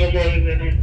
Everything.